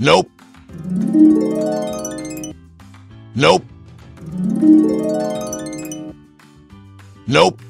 Nope. Nope. Nope.